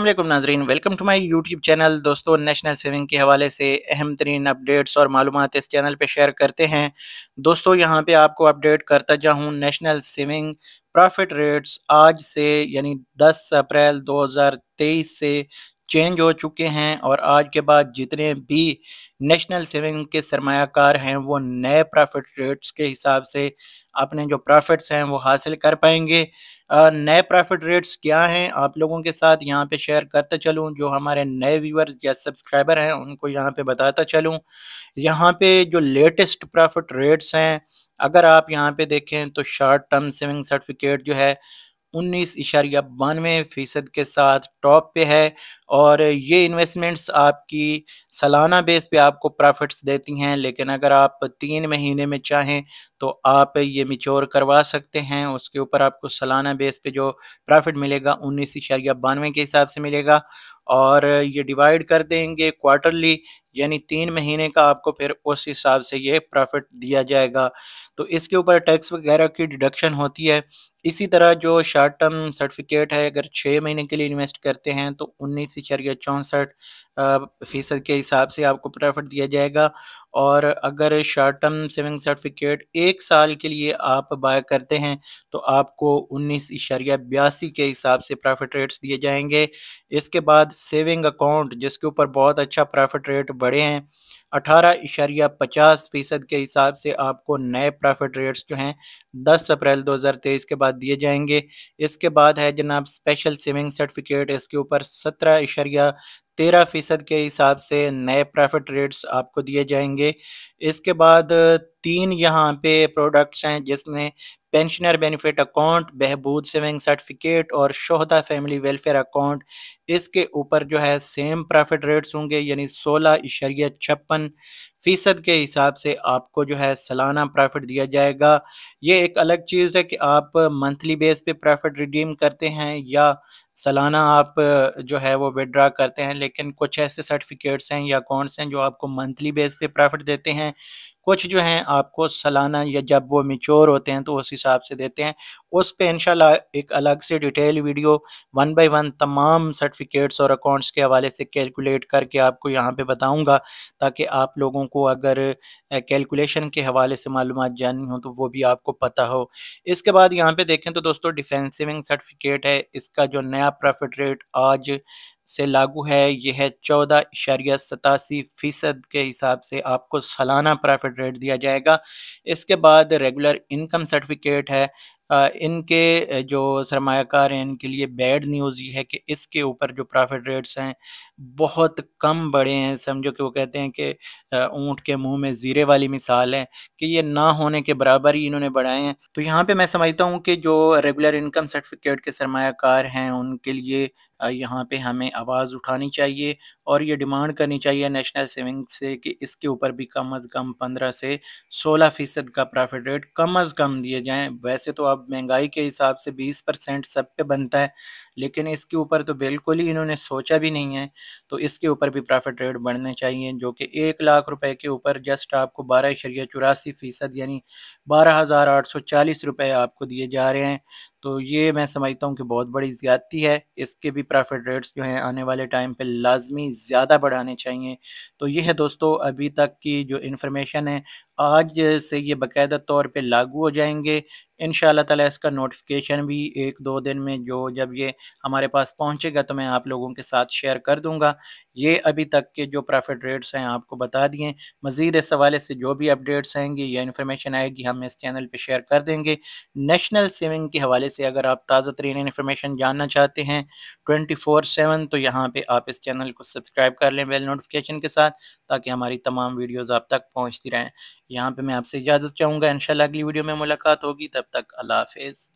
वालेकुम नाजरीन, welcome to my YouTube channel. दोस्तों, नेशनल सेविंग के हवाले से अहम तरीन अपडेट्स और मालूम इस चैनल पे शेयर करते हैं। दोस्तों, यहाँ पे आपको अपडेट करता जाऊँ नेशनल सेविंग प्रॉफिट रेट्स आज से, यानी 10 अप्रैल 2023 से चेंज हो चुके हैं और आज के बाद जितने भी नेशनल सेविंग के सरमाकार हैं, वो नए प्रॉफिट रेट्स के हिसाब से अपने जो प्रॉफिट्स हैं, वो हासिल कर पाएँगे। नए प्रॉफिट रेट्स क्या हैं, आप लोगों के साथ यहाँ पे शेयर करते चलूँ। जो हमारे नए व्यूअर्स या सब्सक्राइबर हैं, उनको यहाँ पे बताता चलूँ। यहाँ पे जो लेटेस्ट प्रॉफिट रेट्स हैं, अगर आप यहाँ पे देखें तो शॉर्ट टर्म सेविंग सर्टिफिकेट जो है, उन्नीस इशारिया बानवे फ़ीसद के साथ टॉप पे है। और ये इन्वेस्टमेंट्स आपकी सालाना बेस पे आपको प्रॉफिट्स देती हैं, लेकिन अगर आप तीन महीने में चाहें तो आप ये मिच्योर करवा सकते हैं। उसके ऊपर आपको सालाना बेस पे जो प्रॉफिट मिलेगा, उन्नीस इशारिया बानवे के हिसाब से मिलेगा। और ये डिवाइड कर देंगे क्वार्टरली यानी तीन महीने का आपको फिर उस हिसाब से ये प्रॉफिट दिया जाएगा। तो इसके ऊपर टैक्स वगैरह की डिडक्शन होती है। इसी तरह जो शॉर्ट टर्म सर्टिफिकेट है, अगर छः महीने के लिए इन्वेस्ट करते हैं तो उन्नीस इशारिया चौंसठ। फ़ीसद के हिसाब से आपको प्रॉफिट दिया जाएगा। और अगर शॉर्ट टर्म सेविंग सर्टिफिकेट एक साल के लिए आप बाय करते हैं तो आपको उन्नीस इशारिया बयासी के हिसाब से प्रॉफिट रेट्स दिए जाएँगे। इसके बाद सेविंग अकाउंट जिसके ऊपर बहुत अच्छा प्रॉफिट रेट बढ़े हैं, अठारह इशारिया पचास फ़ीसद के हिसाब से आपको नए प्रॉफिट रेट्स जो हैं, दस अप्रैल 2023 के बाद दिए जाएँगे। इसके बाद है जनाब स्पेशल सेविंग सर्टिफिकेट इसके ऊपर सत्रह इशारिया तेरह फ़ीसद के हिसाब से नए प्रॉफिट रेट्स आपको दिए जाएँगे। इसके बाद तीन यहाँ पे प्रोडक्ट्स हैं जिसमें पेंशनर बेनिफिट अकाउंट बहबूद सेविंग सर्टिफिकेट और शोहदा फैमिली वेलफेयर अकाउंट इसके ऊपर जो है सेम प्रॉफिट रेट्स होंगे, यानी सोलह इशरिया छप्पन फ़ीसद के हिसाब से आपको जो है सालाना प्रॉफिट दिया जाएगा। ये एक अलग चीज़ है कि आप मंथली बेस पे प्रॉफिट रिडीम करते हैं या सालाना आप जो है वो विड्रा करते हैं, लेकिन कुछ ऐसे सर्टिफिकेट्स हैं या अकाउंट्स हैं जो आपको मंथली बेस पे प्रॉफिट देते हैं कुछ जो हैं आपको सालाना या जब वो मिच्योर होते हैं तो उस हिसाब से देते हैं। उस पर इंशाल्लाह एक अलग से detail video one by one तमाम सर्टिफिकेट्स और अकाउंट्स के हवाले से कैलकुलेट करके आपको यहाँ पे बताऊँगा, ताकि आप लोगों को अगर कैलकुलेशन के हवाले से मालूम जाननी हो तो वो भी आपको पता हो। इसके बाद यहाँ पे देखें तो दोस्तों डिफेंसिविंग सर्टिफिकेट है। इसका जो नया प्रॉफिट रेट आज से लागू है। यह है चौदह इशारिया सतासी फ़ीसद के हिसाब से आपको सालाना प्रॉफिट रेट दिया जाएगा। इसके बाद रेगुलर इनकम सर्टिफिकेट है। इनके, जो सरमाकार हैं, इनके लिए बैड न्यूज़ ये है कि इसके ऊपर जो प्रॉफिट रेट्स हैं बहुत कम बढ़े हैं, समझो कि वो कहते हैं कि ऊँट के मुँह में ज़ीरे वाली मिसाल है कि ये ना होने के बराबर ही इन्होंने बढ़ाए हैं। तो यहाँ पे मैं समझता हूँ कि जो रेगुलर इनकम सर्टिफिकेट के सरमाकार हैं, उनके लिए यहाँ पे हमें आवाज़ उठानी चाहिए और ये डिमांड करनी चाहिए नेशनल सेविंग से कि इसके ऊपर भी कम अज़ कम पंद्रह से सोलह फ़ीसद का प्रॉफिट रेट कम अज़ कम दिए जाएँ। वैसे तो अब महँगाई के हिसाब से बीस परसेंट सब पे बनता है, लेकिन इसके ऊपर तो बिल्कुल ही इन्होंने सोचा भी नहीं है तो इसके ऊपर भी प्रॉफिट रेट बढ़ने चाहिए, जो कि एक लाख रुपए के ऊपर जस्ट आपको बारह शरिया चौरासी फ़ीसद यानी बारह हज़ार आठ सौ चालीस रुपये आपको दिए जा रहे हैं। तो ये मैं समझता हूँ कि बहुत बड़ी ज़्यादती है। इसके भी प्रॉफिट रेट्स जो हैं आने वाले टाइम पे लाजमी ज़्यादा बढ़ाने चाहिए। तो ये है दोस्तों अभी तक की जो इन्फॉर्मेशन है आज से ये बाकायदा तौर पे लागू हो जाएँगे। इन ताला इसका नोटिफिकेशन भी एक दो दिन में जो जब ये हमारे पास पहुँचेगा तो मैं आप लोगों के साथ शेयर कर दूँगा। ये अभी तक के जो प्रॉफिट रेट्स हैं, आपको बता दिए। मज़ीद इस हवाले से जो भी अपडेट्स आएँगी, या इन्फॉर्मेशन आएगी, हम इस चैनल पर शेयर कर देंगे। नेशनल सेविंग के हवाले से अगर आप ताज़ा तरीन इन्फॉर्मेशन जानना चाहते हैं ट्वेंटी फोर सेवन तो यहाँ पर आप इस चैनल को सब्सक्राइब कर लें बेल नोटिफिकेशन के साथ, ताकि हमारी तमाम वीडियोज़ आप तक पहुँचती रहें। यहाँ पर मैं आपसे इजाज़त चाहूँगा। इंशाल्लाह अगली वीडियो में मुलाकात होगी। तब तक अल्लाह हाफिज़।